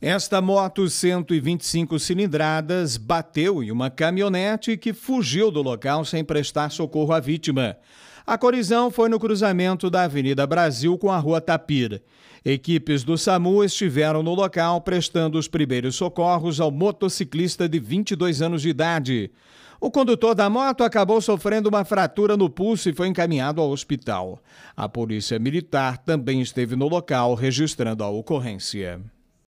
Esta moto 125 cilindradas bateu em uma caminhonete que fugiu do local sem prestar socorro à vítima. A colisão foi no cruzamento da Avenida Brasil com a Rua Tapir. Equipes do SAMU estiveram no local prestando os primeiros socorros ao motociclista de 22 anos de idade. O condutor da moto acabou sofrendo uma fratura no pulso e foi encaminhado ao hospital. A polícia militar também esteve no local registrando a ocorrência.